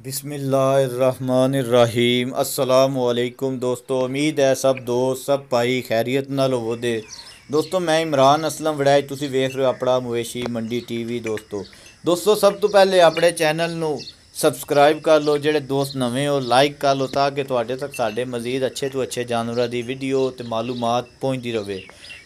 ਬਿਸਮਿਲ੍ਲਾਹਿਰਰਹਿਮਾਨਿਰਰਹੀਮ। ਅਸਲਾਮੁ ਅਲੈਕੁਮ ਦੋਸਤੋ, ਉਮੀਦ ਹੈ ਸਭ ਦੋਸਤ, ਸਭ ਭਾਈ ਖੈਰੀਅਤ ਨਾਲ ਹੋਵੋਦੇ ਦੋਸਤੋ, ਮੈਂ ਇਮਰਾਨ ਅਸਲਮ ਵੜਾਈ, ਤੁਸੀਂ ਵੇਖ ਰਹੇ ਹੋ ਆਪਣਾ ਮਵੇਸ਼ੀ ਮੰਡੀ ਟੀਵੀ ਦੋਸਤੋ। ਦੋਸਤੋ, ਸਭ ਤੋਂ ਪਹਿਲੇ ਆਪਣੇ ਚੈਨਲ ਨੂੰ ਸਬਸਕ੍ਰਾਈਬ ਕਰ ਲਓ, ਜਿਹੜੇ ਦੋਸਤ ਨਵੇਂ ਹੋ, ਲਾਈਕ ਕਰ ਲਓ, ਤਾਂ ਕਿ ਤੁਹਾਡੇ ਤੱਕ ਸਾਡੇ ਮਜ਼ੀਦ ਅੱਛੇ ਤੋਂ ਅੱਛੇ ਜਾਨਵਰਾਂ ਦੀ ਵੀਡੀਓ ਤੇ ਮਾਲੂਮਾਤ ਪਹੁੰਚਦੀ ਰਹੇ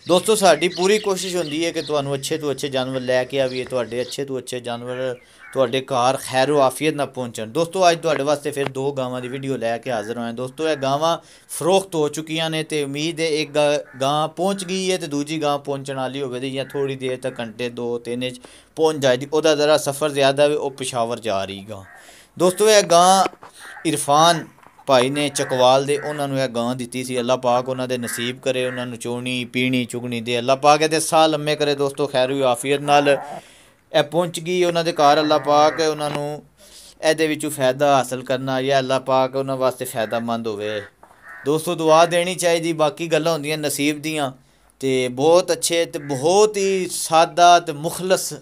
ਦੋਸਤੋ, ਸਾਡੀ ਪੂਰੀ ਕੋਸ਼ਿਸ਼ ਹੁੰਦੀ ਹੈ ਕਿ ਤੁਹਾਨੂੰ ਅੱਛੇ ਤੋਂ ਅੱਛੇ ਜਾਨਵਰ ਲੈ ਕੇ ਆਵੀਏ, ਤੁਹਾਡੇ ਅੱਛੇ ਤੋਂ ਅੱਛੇ ਜਾਨਵਰ ਤੁਹਾਡੇ ਘਰ ਖੈਰੋ ਆਫੀਅਤ ਨਾਲ ਪਹੁੰਚਣ। ਦੋਸਤੋ, ਅੱਜ ਤੁਹਾਡੇ ਵਾਸਤੇ ਫਿਰ ਦੋ ਗਾਵਾਂ ਦੀ ਵੀਡੀਓ ਲੈ ਕੇ ਹਾਜ਼ਰ ਹੋਏ ਦੋਸਤੋ, ਇਹ ਗਾਵਾਂ ਫਰੋਖਤ ਹੋ ਚੁੱਕੀਆਂ ਨੇ ਤੇ ਉਮੀਦ ਹੈ ਇੱਕ ਗਾਂ ਪਹੁੰਚ ਗਈ ਹੈ ਤੇ ਦੂਜੀ ਗਾਂ ਪਹੁੰਚਣ ਵਾਲੀ ਹੋਵੇ ਜਾਂ ਥੋੜੀ ਦੇਰ ਤੱਕ ਘੰਟੇ 2 3 ਚ ਪਹੁੰਚ ਜਾਏਗੀ। ਉਹਦਾ ਜ਼ਰਾ ਸਫ਼ਰ ਜ਼ਿਆਦਾ ਹੈ ਉਹ ਪਿਸ਼ਾਵਰ ਜਾ ਰਹੀ ਗਾਂ। ਦੋਸਤੋ, ਇਹ ਗਾਂ ਇਰਫਾਨ ਭਾਈ ਨੇ ਚਕਵਾਲ ਦੇ ਉਹਨਾਂ ਨੂੰ ਇਹ ਗਾਂ ਦਿੱਤੀ ਸੀ, ਅੱਲਾਹ ਪਾਕ ਉਹਨਾਂ ਦੇ ਨਸੀਬ ਕਰੇ, ਉਹਨਾਂ ਨੂੰ ਚੋਣੀ, ਪੀਣੀ, ਚੁਗਣੀ ਦੇ, ਅੱਲਾਹ ਪਾਕ ਇਹਦੇ ਸਾਹ ਲੰਮੇ ਕਰੇ ਦੋਸਤੋ, ਖੈਰੂ ਆਫੀਅਤ ਨਾਲ ਇਹ ਪਹੁੰਚ ਗਈ ਉਹਨਾਂ ਦੇ ਘਰ, ਅੱਲਾਹ ਪਾਕ ਉਹਨਾਂ ਨੂੰ ਇਹਦੇ ਵਿੱਚੋਂ ਫਾਇਦਾ ਹਾਸਲ ਕਰਨਾ ਜਾਂ ਅੱਲਾਹ ਪਾਕ ਉਹਨਾਂ ਵਾਸਤੇ ਫਾਇਦਾਮੰਦ ਹੋਵੇ। ਦੋਸਤੋ, ਦੁਆ ਦੇਣੀ ਚਾਹੀਦੀ, ਬਾਕੀ ਗੱਲਾਂ ਹੁੰਦੀਆਂ ਨਸੀਬ ਦੀਆਂ, ਤੇ ਬਹੁਤ ਅੱਛੇ ਤੇ ਬਹੁਤ ਹੀ ਸਾਦਾ ਤੇ ਮੁਖਲਸ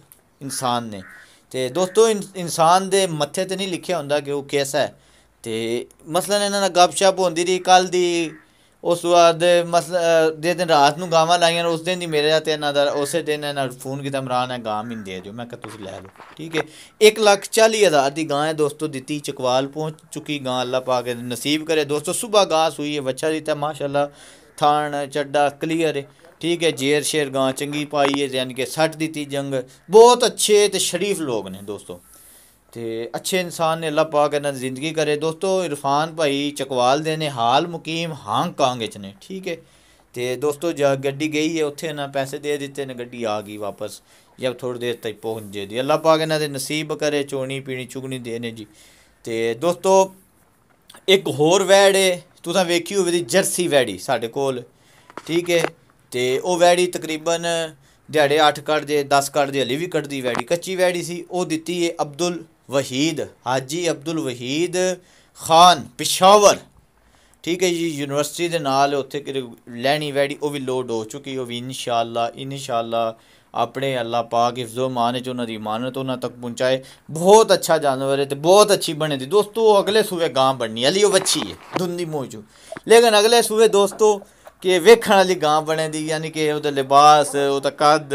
ਇਨਸਾਨ ਨੇ। ਤੇ ਦੋਸਤੋ ਇਨਸਾਨ ਦੇ ਮੱਥੇ ਤੇ ਨਹੀਂ ਲਿਖਿਆ ਹੁੰਦਾ ਕਿ ਉਹ ਕਿਹਦਾ ਹੈ। ਤੇ ਮਸਲਨ ਇਹਨਾਂ ਨਾਲ ਗੱਪਸ਼ਪ ਹੁੰਦੀ ਰਹੀ ਕੱਲ ਦੀ ਉਸ ਤੋਂ ਬਾਅਦ ਮਸਲ ਦੇ ਦਿਨ ਰਾਤ ਨੂੰ ਗਾਵਾਂ ਲਾਈਆਂ, ਉਸ ਦਿਨ ਦੀ ਮੇਰੇ ਤੇ ਇਹਨਾਂ ਦਾ, ਉਸੇ ਦਿਨ ਇਹਨਾਂ ਨੂੰ ਫੋਨ ਕੀਤਾ, ਇਮਰਾਨ ਹੈ ਗਾਂ ਮਿੰ ਦੇ ਦਿਓ। ਮੈਂ ਕਿਹਾ, ਤੁਸੀਂ ਲੈ ਲਓ। ਠੀਕ ਹੈ। 1 ਲੱਖ 40 ਹਜ਼ਾਰ ਦੀ ਗਾਂ ਹੈ, ਦੋਸਤੋ, ਦਿੱਤੀ ਚਕਵਾਲ ਪਹੁੰਚ ਚੁੱਕੀ ਗਾਂ ਅੱਲਾ ਪਾ ਕੇ ਨਸੀਬ ਕਰੇ। ਦੋਸਤੋ ਸਵੇਰ ਗਾਂ ਸੂਈ ਹੈ ਬੱਚਾ ਦਿੱਤਾ ਮਾਸ਼ਾਅੱਲਾ ਥਾਣ, ਚੱਡਾ ਕਲੀਅਰ ਹੈ। ਠੀਕ ਹੈ ਜੇਰ ਸ਼ੇਰ ਗਾਂ ਚੰਗੀ ਪਾਈ ਹੈ, ਯਾਨੀ ਕਿ ਸੱਟ ਦਿੱਤੀ ਜੰਗ। ਬਹੁਤ ਅੱਛੇ ਤੇ ਸ਼ਰੀਫ ਲੋਕ ਨੇ, ਦੋਸਤੋ। ਤੇ ਅੱਛੇ ਇਨਸਾਨ ਨੇ ਅੱਲਾਹ ਪਾਕ ਇਹਨਾਂ ਦੀ ਜ਼ਿੰਦਗੀ ਕਰੇ। ਦੋਸਤੋ, ਇਰਫਾਨ ਭਾਈ ਚਕਵਾਲ ਦੇ ਨੇ ਹਾਲ ਮੁਕੀਮ ਹਾਂਗਕਾਂਗ ਵਿੱਚ ਨੇ, ਠੀਕ ਹੈ? ਤੇ ਦੋਸਤੋ ਜਦ ਗੱਡੀ ਗਈ ਹੈ, ਉੱਥੇ ਨਾ ਪੈਸੇ ਦੇ ਦਿੱਤੇ ਨੇ, ਗੱਡੀ ਆ ਗਈ ਵਾਪਸ ਜਦ ਥੋੜੀ ਦੇਰ ਤੱਕ ਪਹੁੰਚ ਜੇ ਅੱਲਾਹ ਪਾਕ ਇਹਨਾਂ ਦੇ ਨਸੀਬ ਕਰੇ, ਚੋਣੀ ਪੀਣੀ ਚੁਗਣੀ ਦੇ ਨੇ ਜੀ। ਤੇ ਦੋਸਤੋ, ਇੱਕ ਹੋਰ ਵੈੜ ਹੈ, ਤੁਸੀਂ ਵੇਖੀ ਹੋਵੇ ਦੀ ਜਰਸੀ ਵੈੜੀ ਸਾਡੇ ਕੋਲ, ਠੀਕ ਹੈ? ਤੇ ਉਹ ਵੈੜੀ ਤਕਰੀਬਨ ਦਿਹਾੜੇ 8 ਕੱਢ ਦੇ 10 ਕੱਢ ਦੇ ਹਲੀ ਵੀ ਕੱਢਦੀ ਵੈੜੀ। ਕੱਚੀ ਵੈੜੀ ਸੀ, ਉਹ ਦਿੱਤੀ ਹੈ ਅਬਦੁਲ ਵਹੀਦ ਹਾਜੀ ਅਬਦੁਲ ਵਹੀਦ ਖਾਨ ਪਿਸ਼ਾਵਰ ਠੀਕ ਹੈ ਜੀ ਯੂਨੀਵਰਸਿਟੀ ਦੇ ਨਾਲ ਉੱਥੇ ਕਿ ਲੈਣੀ ਵੈੜੀ ਉਹ ਵੀ ਲੋਡ ਹੋ ਚੁੱਕੀ ਉਹ ਵੀ ਇਨਸ਼ਾਅੱਲਾ ਇਨਸ਼ਾਅੱਲਾ ਆਪਣੇ ਅੱਲਾ ਪਾਕ ਹਿਫਜ਼ੋ ਮਾਨ ਚ ਉਹਨਾਂ ਦੀ ਇਮਾਨਤ ਉਹਨਾਂ ਤੱਕ ਪਹੁੰਚਾਏ ਬਹੁਤ ਅੱਛਾ ਜਾਨਵਰ ਹੈ ਤੇ ਬਹੁਤ ਅੱਛੀ ਬਣੇ ਦੀ ਦੋਸਤੋ ਅਗਲੇ ਸੂਵੇ ਗਾਂ ਬਣਨੀ ਅਲੀ ਉਹ ਬੱਚੀ ਹੈ ਧੁੰਦੀ ਮੋਜੂ ਲੇਕਿਨ ਅਗਲੇ ਸੂਵੇ ਦੋਸਤੋ ਕਿ ਵੇਖਣ ਵਾਲੀ ਗਾਂ ਬਣੇ ਦੀ ਯਾਨੀ ਕਿ ਉਹਦਾ ਲਿਬਾਸ ਉਹਦਾ ਕੱਦ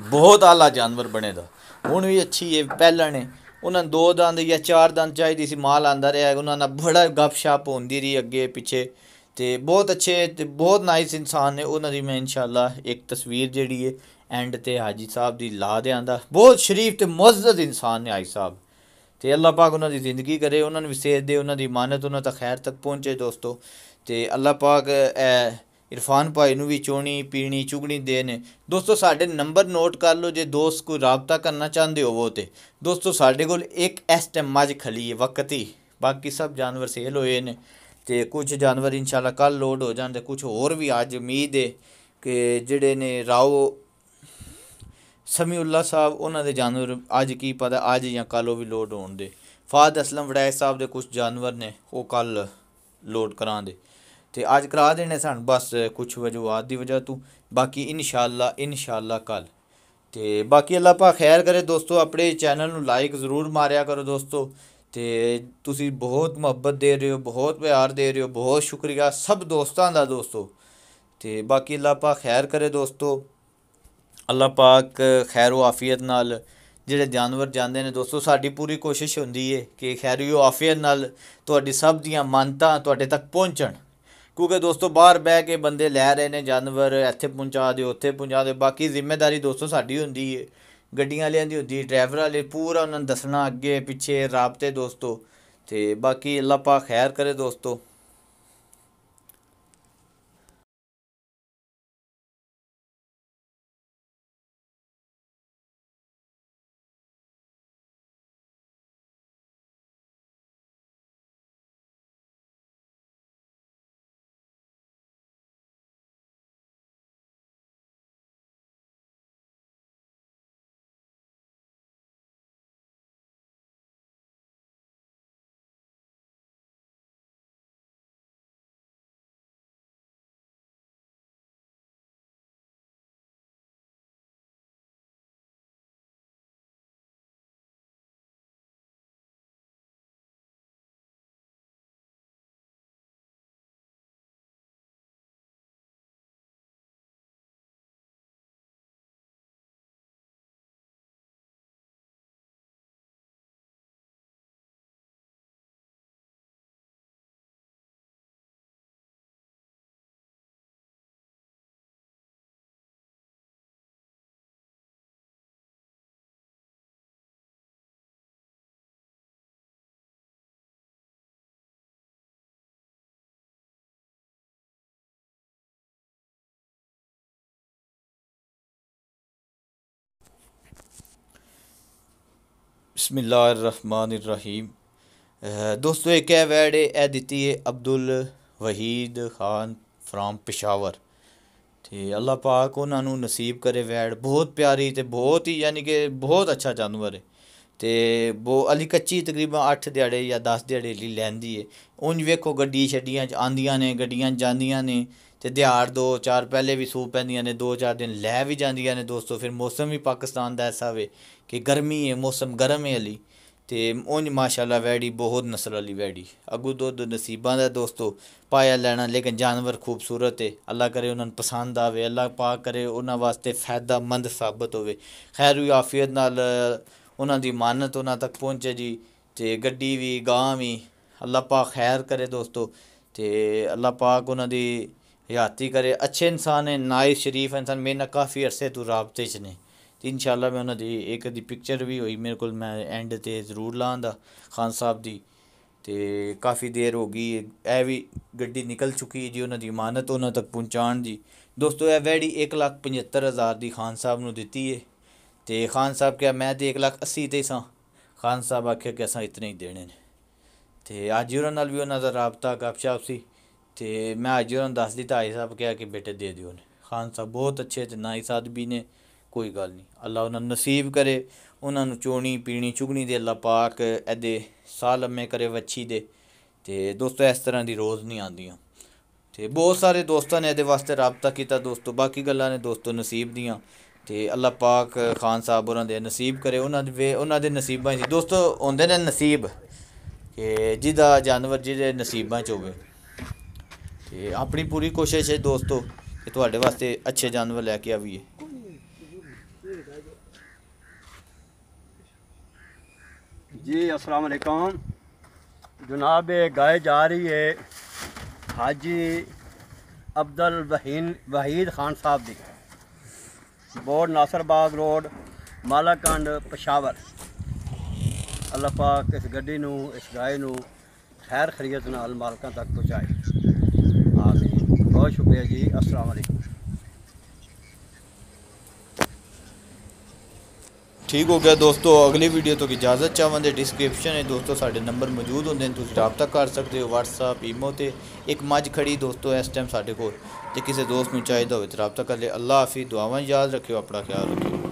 ਬਹੁਤ ਆਲਾ ਜਾਨਵਰ ਬਣੇ ਦਾ ਹੁਣ ਵੀ ਅੱਛੀ ਹੈ ਪਹਿਲਾਂ ਨੇ। ਉਹਨਾਂ ਨੂੰ ਦੋ ਦੰਦ ਜਾਂ ਚਾਰ ਦੰਦ ਚਾਹੀਦੀ ਸੀ, ਮਾਲ ਆਂਦਾ ਰਿਹਾ ਉਹਨਾਂ ਨਾਲ ਬੜਾ ਗੱਪਸ਼ਪ ਹੁੰਦੀ ਰਹੀ ਅੱਗੇ ਪਿੱਛੇ। ਤੇ ਬਹੁਤ ਅੱਛੇ, ਤੇ ਬਹੁਤ ਨਾਈਸ ਇਨਸਾਨ ਨੇ ਉਹਨਾਂ ਦੀ, ਮੈਂ ਇਨਸ਼ਾਅੱਲਾ ਇੱਕ ਤਸਵੀਰ ਜਿਹੜੀ ਹੈ ਐਂਡ ਤੇ ਹਾਜੀ ਸਾਹਿਬ ਦੀ ਲਾ ਦੇ ਆਂਦਾ ਬਹੁਤ ਸ਼ਰੀਫ ਤੇ ਮੁਅੱਜ਼ਜ਼ ਇਨਸਾਨ ਨੇ ਹਾਜੀ ਸਾਹਿਬ। ਤੇ ਅੱਲਾਹ ਪਾਕ ਉਹਨਾਂ ਦੀ ਜ਼ਿੰਦਗੀ ਕਰੇ, ਉਹਨਾਂ ਨੂੰ ਵੀ ਸੇਧ ਦੇ, ਉਹਨਾਂ ਦੀ ਇਮਾਨਤ, ਉਹਨਾਂ ਤੱਕ ਖੈਰ ਤੱਕ ਪਹੁੰਚੇ ਦੋਸਤੋ। ਤੇ ਅੱਲਾਹ ਪਾਕ ਇਰਫਾਨ ਭਾਈ ਨੂੰ ਵੀ ਚੋਣੀ, ਪੀਣੀ, ਚੁਗਣੀ ਦੇ ਨੇ ਦੋਸਤੋ, ਸਾਡੇ ਨੰਬਰ ਨੋਟ ਕਰ ਲਓ, ਜੇ ਦੋਸਤ ਕੋਈ ਰਾਬਤਾ ਕਰਨਾ ਚਾਹੁੰਦੇ ਹੋਵੋ ਤੇ। ਦੋਸਤੋ, ਸਾਡੇ ਕੋਲ ਇੱਕ ਇਸ ਟਾਈਮ ਮੱਝ ਖਲੀ ਹੈ, ਵਕਤੀ। ਬਾਕੀ ਸਭ ਜਾਨਵਰ ਸੇਲ ਹੋਏ ਨੇ ਤੇ ਕੁਝ ਜਾਨਵਰ ਇਨਸ਼ਾਅੱਲਾ ਕੱਲ ਲੋਡ ਹੋ ਜਾਣ ਤੇ ਕੁਝ ਹੋਰ ਵੀ ਅੱਜ ਉਮੀਦ ਹੈ ਕਿ ਜਿਹੜੇ ਨੇ ਰਾਓ, ਸਮੀਉੱਲਾ ਸਾਹਿਬ, ਉਹਨਾਂ ਦੇ ਜਾਨਵਰ ਅੱਜ ਕੀ ਪਤਾ, ਅੱਜ ਜਾਂ ਕੱਲ ਉਹ ਵੀ ਲੋਡ ਹੋਣ ਦੇ ਫਾਦ ਅਸਲਮ ਵੜਾਇ ਸਾਹਿਬ ਦੇ ਕੁਝ ਜਾਨਵਰ ਨੇ, ਉਹ ਕੱਲ ਲੋਡ ਕਰਾਂ ਦੇ ਤੇ ਅੱਜ ਕਰਾ ਦੇਣੇ ਸਨ। ਬਸ ਕੁਝ ਵਜੂਹਾਤ ਦੀ ਵਜ੍ਹਾ ਤੋਂ। ਬਾਕੀ ਇਨਸ਼ਾਅੱਲਾ ਇਨਸ਼ਾਅੱਲਾ ਕੱਲ ਤੇ ਬਾਕੀ ਅੱਲਾਹ ਪਾ ਖੈਰ ਕਰੇ ਦੋਸਤੋ, ਆਪਣੇ ਚੈਨਲ ਨੂੰ ਲਾਈਕ ਜ਼ਰੂਰ ਮਾਰਿਆ ਕਰੋ ਦੋਸਤੋ। ਤੇ ਤੁਸੀਂ ਬਹੁਤ ਮੁਹੱਬਤ ਦੇ ਰਹੇ ਹੋ, ਬਹੁਤ ਪਿਆਰ ਦੇ ਰਹੇ ਹੋ, ਬਹੁਤ ਸ਼ੁਕਰੀਆ ਸਭ ਦੋਸਤਾਂ ਦਾ ਦੋਸਤੋ। ਤੇ ਬਾਕੀ ਅੱਲਾਹ ਪਾ ਖੈਰ ਕਰੇ ਦੋਸਤੋ। ਅੱਲਾਹ ਪਾਕ ਖੈਰੋ ਆਫੀਅਤ ਨਾਲ ਜਿਹੜੇ ਜਾਨਵਰ ਜਾਂਦੇ ਨੇ ਦੋਸਤੋ, ਸਾਡੀ ਪੂਰੀ ਕੋਸ਼ਿਸ਼ ਹੁੰਦੀ ਹੈ ਕਿ ਖੈਰ ਆਫੀਅਤ ਨਾਲ ਤੁਹਾਡੀ ਸਭ ਦੀਆਂ ਮੰਨਤਾਂ ਤੁਹਾਡੇ ਤੱਕ ਪਹੁੰਚਣ। ਕਿਉਂਕਿ ਦੋਸਤੋ, ਬਾਹਰ ਬਹਿ ਕੇ ਬੰਦੇ ਲੈ ਰਹੇ ਨੇ ਜਾਨਵਰ, ਇੱਥੇ ਪਹੁੰਚਾ ਦਿਓ, ਉੱਥੇ ਪਹੁੰਚਾ ਦਿਓ। ਬਾਕੀ ਜ਼ਿੰਮੇਵਾਰੀ ਦੋਸਤੋ ਸਾਡੀ ਹੁੰਦੀ ਹੈ ਗੱਡੀਆਂ ਵਾਲਿਆਂ ਦੀ ਹੁੰਦੀ ਡਰਾਈਵਰ ਵਾਲੇ ਪੂਰਾ ਉਹਨਾਂ ਨੂੰ ਦੱਸਣਾ ਅੱਗੇ ਪਿੱਛੇ ਰਾਬਤੇ ਦੋਸਤੋ। ਤੇ ਬਾਕੀ ਅੱਲਾਹ ਪਾਕ ਖੈਰ ਕਰੇ ਦੋਸਤੋ। ਬਿਸਮਿਲ੍ਲਾਹਿਰਰਹਿਮਾਨਿਰਰਹੀਮ ਅਹ ਦੋਸਤੋ ਇੱਕ ਹੈ ਵੈਡ ਇਹ ਦਿੱਤੀ ਹੈ ਅਬਦੁਲ ਵਹੀਦ ਖਾਨ ਫਰਾਮ ਪਿਸ਼ਾਵਰ ਤੇ ਅੱਲਾਹ ਪਾਕ ਉਹਨਾਂ ਨੂੰ ਨਸੀਬ ਕਰੇ ਵੈਡ ਬਹੁਤ ਪਿਆਰੀ ਤੇ ਬਹੁਤ ਹੀ ਯਾਨੀ ਕਿ ਬਹੁਤ ਅੱਛਾ ਜਾਨਵਰ ਹੈ ਤੇ ਬੋ ਅਲੀ ਕੱਚੀ ਤਕਰੀਬਨ 8 ਦਿਹਾੜੇ ਜਾਂ 10 ਦਿਹਾੜੇ ਲਈ ਲੈਂਦੀ ਹੈ ਉਂਝ ਵੇਖੋ ਗੱਡੀ ਛੱਡੀਆਂ ਚ ਆਂਦੀਆਂ ਨੇ, ਗੱਡੀਆਂ ਜਾਂਦੀਆਂ ਨੇ ਤੇ ਦਿਹਾੜ ਦੋ ਚਾਰ ਪਹਿਲੇ ਵੀ ਸੂ ਪੈਂਦੀਆਂ ਨੇ, ਦੋ ਚਾਰ ਦਿਨ ਲੈ ਵੀ ਜਾਂਦੀਆਂ ਨੇ ਦੋਸਤੋ। ਫਿਰ ਮੌਸਮ ਵੀ ਪਾਕਿਸਤਾਨ ਦਾ ਐਸਾ ਵੇ ਕਿ ਗਰਮੀ ਹੈ ਮੌਸਮ ਗਰਮ ਹੈ ਅਲੀ। ਤੇ ਉਂਝ ਮਾਸ਼ਾਅੱਲਾ ਵੈੜੀ ਬਹੁਤ ਨਸਲ ਵਾਲੀ ਵੈੜੀ। ਅਗੂ ਦੁੱਧ ਨਸੀਬਾਂ ਦਾ ਦੋਸਤੋ, ਪਾਇਆ ਲੈਣਾ, ਲੇਕਿਨ ਜਾਨਵਰ ਖੂਬਸੂਰਤ ਹੈ ਅੱਲਾ ਕਰੇ ਉਹਨਾਂ ਨੂੰ ਪਸੰਦ ਆਵੇ ਅੱਲਾ ਪਾਕ ਕਰੇ ਉਹਨਾਂ ਵਾਸਤੇ ਫਾਇਦਾਮੰਦ ਸਾਬਤ ਹੋਵੇ। ਖੈਰ, ਵੀ ਆਫੀਅਤ ਨਾਲ ਉਹਨਾਂ ਦੀ ਮਾਨਤ ਉਹਨਾਂ ਤੱਕ ਪਹੁੰਚੇ ਜੀ ਤੇ ਗੱਡੀ ਵੀ ਗਾਂ ਵੀ ਅੱਲਾ ਪਾਕ ਖੈਰ ਕਰੇ ਦੋਸਤੋ ਤੇ ਅੱਲਾ ਪਾਕ ਉਹਨਾਂ ਦੀ ਹਯਾਤੀ ਕਰੇ। ਅੱਛੇ ਇਨਸਾਨ ਨੇ ਨਾਇਸ ਸ਼ਰੀਫ ਇਨਸਾਨ ਮੇਰੇ ਨਾਲ ਕਾਫੀ ਅਰਸੇ ਤੋਂ ਰਾਬਤੇ 'ਚ ਨੇ। ਤੇ ਇਨਸ਼ਾਅੱਲਾ ਮੈਂ ਉਹਨਾਂ ਦੀ ਇੱਕ ਦੀ ਪਿਕਚਰ ਵੀ ਹੋਈ, ਮੇਰੇ ਕੋਲ ਮੈਂ ਐਂਡ ਤੇ ਜ਼ਰੂਰ ਲਾਂਦਾ ਖਾਨ ਸਾਹਿਬ ਦੀ। ਤੇ ਕਾਫੀ ਦੇਰ ਹੋ ਗਈ, ਇਹ ਵੀ ਗੱਡੀ ਨਿਕਲ ਚੁੱਕੀ ਜੀ, ਉਹਨਾਂ ਦੀ ਇਮਾਨਤ ਉਹਨਾਂ ਤੱਕ ਪਹੁੰਚਾਉਣ ਦੀ। ਦੋਸਤੋ ਇਹ ਵੈੜੀ 175000 ਦੀ ਖਾਨ ਸਾਹਿਬ ਨੂੰ ਦਿੱਤੀ ਹੈ। ਤੇ ਖਾਨ ਸਾਹਿਬ ਕਿਹਾ, ਮੈਂ ਤੇ 180 ਤੇ ਸਾਂ। ਖਾਨ ਸਾਹਿਬ ਆਖਿਆ ਕਿ ਅਸਾਂ ਇਤਨੇ ਹੀ ਦੇਣੇ ਨੇ। ਤੇ ਅੱਜ ਉਹਨਾਂ ਨਾਲ ਵੀ ਉਹਨਾਂ ਦਾ ਰਾਬਤਾ, ਗੱਪਸ਼ਪ ਸੀ। ਤੇ ਮੈਂ ਅੱਜ ਨੂੰ ਦੱਸ ਦਿੱਤਾ ਆਈ ਸਾਹਿਬ ਕਿਹਾ ਕਿ ਬੇਟੇ ਦੇ ਦਿਓ ਨੇ। ਖਾਨ ਸਾਹਿਬ ਬਹੁਤ ਅੱਛੇ ਤੇ ਨਾਈ ਸਾਦਬੀ ਨੇ, ਕੋਈ ਗੱਲ ਨਹੀਂ। ਅੱਲਾ ਉਹਨਾਂ ਨੂੰ ਨਸੀਬ ਕਰੇ, ਉਹਨਾਂ ਨੂੰ ਚੋਣੀ, ਪੀਣੀ, ਚੁਗਣੀ ਦੇ ਅੱਲਾ ਪਾਕ ਇਹਦੇ ਸਾਹ ਲੰਮੇ ਕਰੇ, ਵੱਛੀ ਦੇ। ਤੇ ਦੋਸਤੋ, ਇਸ ਤਰ੍ਹਾਂ ਦੀ ਰੋਜ਼ ਨਹੀਂ ਆਉਂਦੀਆਂ। ਤੇ ਬਹੁਤ ਸਾਰੇ ਦੋਸਤਾਂ ਨੇ ਇਹਦੇ ਵਾਸਤੇ ਰਾਬਤਾ ਕੀਤਾ। ਦੋਸਤੋ, ਬਾਕੀ ਗੱਲਾਂ ਨੇ ਦੋਸਤੋ ਨਸੀਬ ਦੀਆਂ। ਤੇ ਅੱਲਾ ਪਾਕ ਖਾਨ ਸਾਹਿਬ ਉਹਨਾਂ ਦੇ ਨਸੀਬ ਕਰੇ ਉਹਨਾਂ ਦੇ ਵੇ- ਉਹਨਾਂ ਦੇ ਨਸੀਬਾਂ 'ਚ ਦੋਸਤੋ ਹੁੰਦੇ ਨੇ ਨਸੀਬ ਕਿ ਜਿਹਦਾ ਜਾਨਵਰ ਜਿਹਦੇ ਨਸੀਬਾਂ 'ਚ ਹੋਵੇ ਤੇ ਆਪਣੀ ਪੂਰੀ ਕੋਸ਼ਿਸ਼ ਹੈ ਦੋਸਤੋ ਕਿ ਤੁਹਾਡੇ ਵਾਸਤੇ ਅੱਛੇ ਜਾਨਵਰ ਲੈ ਕੇ ਆਵੀਏ जी अस्सलाम वालेकुम जनाब ये गाय जा रही है हाजी अब्दुल वहीन वहीद खान साहब दी ਬੋਰ ਨਾਸਰਬਾਗ ਰੋਡ, ਮਾਲਾਕੰਡ, ਪਸ਼ਾਵਰ। ਅੱਲਾ ਪਾਕ ਇਸ ਗੱਡੀ ਨੂੰ, ਇਸ ਗਾਏ ਨੂੰ ਖੈਰ ਖਰੀਅਤ ਨਾਲ ਮਾਲਕਾਂ ਤੱਕ ਪਹੁੰਚਾਏ। ਆਮੀਨ। ਬਹੁਤ ਸ਼ੁਕਰੀਆ ਜੀ। ਅਸਲਾਮ ਅਲੈਕੁਮ। ਠੀਕ ਹੋ ਗਿਆ ਦੋਸਤੋ ਅਗਲੀ ਵੀਡੀਓ ਤੋਂ ਇਜਾਜ਼ਤ ਚਾਹਾਂਗੇ ਡਿਸਕ੍ਰਿਪਸ਼ਨ ਵਿੱਚ ਦੋਸਤੋ ਸਾਡੇ ਨੰਬਰ ਮੌਜੂਦ ਹੁੰਦੇ ਨੇ ਤੁਸੀਂ ਰਾਬਤਾ ਕਰ ਸਕਦੇ ਹੋ WhatsApp ਈਮੋ ਤੇ ਇੱਕ ਮੱਝ ਖੜੀ ਦੋਸਤੋ ਇਸ ਟਾਈਮ ਸਾਡੇ ਕੋਲ ਤੇ ਕਿਸੇ ਦੋਸਤ ਨੂੰ ਚਾਹੀਦਾ ਹੋਵੇ ਤਾਂ ਰਾਬਤਾ ਕਰ ਲੈ ਅੱਲਾ ਹਾਫਿਜ਼ ਦੁਆਵਾਂ ਯਾਦ ਰੱਖਿਓ ਆਪਣਾ ਖਿਆਲ ਰੱਖਿਓ